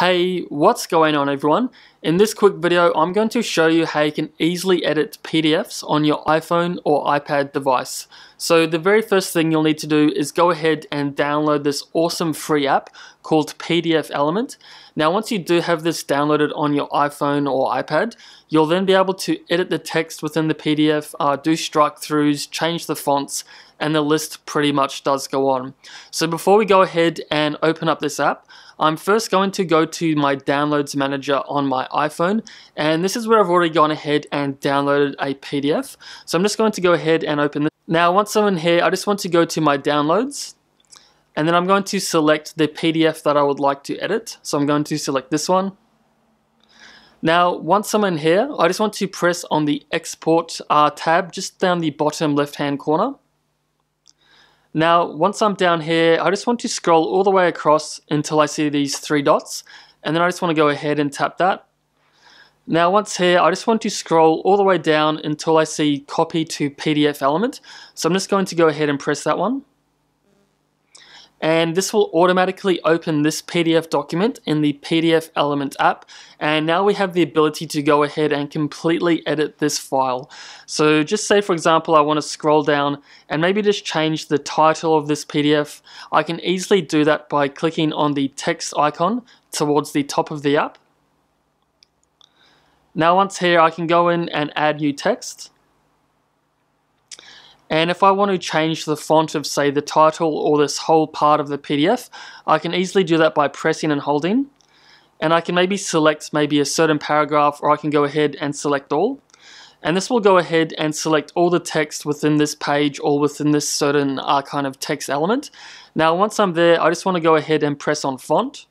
Hey, what's going on everyone? In this quick video, I'm going to show you how you can easily edit PDFs on your iPhone or iPad device. So the very first thing you'll need to do is go ahead and download this awesome free app called PDF Element. Now once you do have this downloaded on your iPhone or iPad, you'll then be able to edit the text within the PDF, uh, do strike throughs, change the fonts, and the list pretty much does go on. So before we go ahead and open up this app, I'm first going to go to my downloads manager on my iPhone and this is where I've already gone ahead and downloaded a PDF. So I'm just going to go ahead and open this. Now once I'm in here, I just want to go to my downloads and then I'm going to select the PDF that I would like to edit. So I'm going to select this one. Now, once I'm in here, I just want to press on the export uh, tab just down the bottom left hand corner. Now, once I'm down here, I just want to scroll all the way across until I see these three dots, and then I just want to go ahead and tap that. Now, once here, I just want to scroll all the way down until I see copy to PDF element. So I'm just going to go ahead and press that one and this will automatically open this PDF document in the PDF Element app and now we have the ability to go ahead and completely edit this file. So just say for example I want to scroll down and maybe just change the title of this PDF. I can easily do that by clicking on the text icon towards the top of the app. Now once here I can go in and add new text and if I want to change the font of say the title or this whole part of the PDF, I can easily do that by pressing and holding. And I can maybe select maybe a certain paragraph or I can go ahead and select all. And this will go ahead and select all the text within this page or within this certain uh, kind of text element. Now once I'm there, I just want to go ahead and press on font.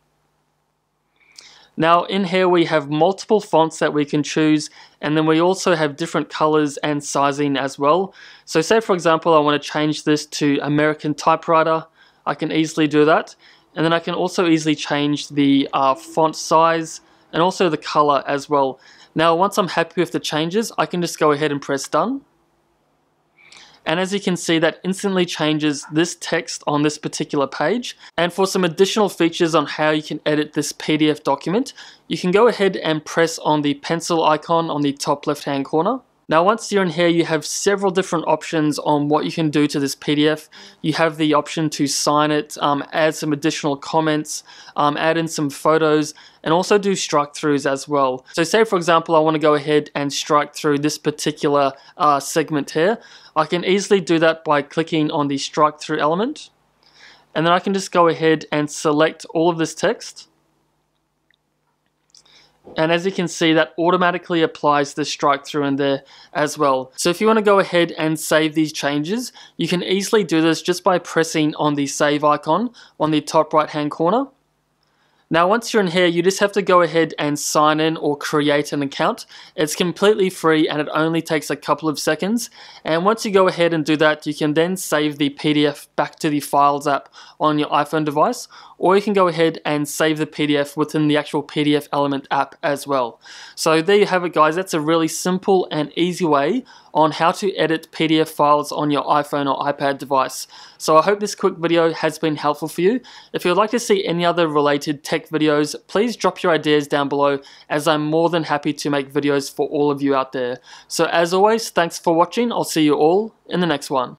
Now in here we have multiple fonts that we can choose and then we also have different colors and sizing as well. So say for example I want to change this to American typewriter, I can easily do that. And then I can also easily change the uh, font size and also the color as well. Now once I'm happy with the changes, I can just go ahead and press done. And as you can see, that instantly changes this text on this particular page. And for some additional features on how you can edit this PDF document, you can go ahead and press on the pencil icon on the top left hand corner. Now once you're in here you have several different options on what you can do to this PDF. You have the option to sign it, um, add some additional comments, um, add in some photos and also do strike throughs as well. So say for example I want to go ahead and strike through this particular uh, segment here. I can easily do that by clicking on the strike through element and then I can just go ahead and select all of this text and as you can see, that automatically applies the strike through in there as well. So if you want to go ahead and save these changes, you can easily do this just by pressing on the save icon on the top right hand corner. Now once you're in here, you just have to go ahead and sign in or create an account. It's completely free and it only takes a couple of seconds. And once you go ahead and do that, you can then save the PDF back to the Files app on your iPhone device, or you can go ahead and save the PDF within the actual PDF Element app as well. So there you have it guys, that's a really simple and easy way on how to edit PDF files on your iPhone or iPad device. So I hope this quick video has been helpful for you. If you'd like to see any other related tech videos, please drop your ideas down below as I'm more than happy to make videos for all of you out there. So as always, thanks for watching. I'll see you all in the next one.